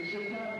Is your time